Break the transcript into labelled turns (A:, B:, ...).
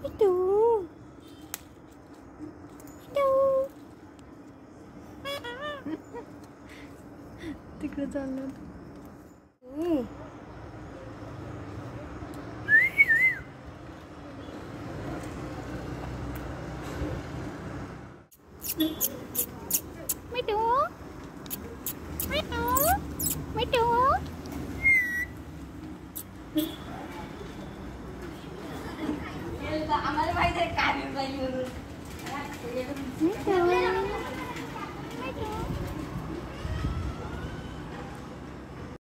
A: Hello. Hello.
B: ってくれたんだ。うん。Hello. আমার ভাইদের কাজের বাইরে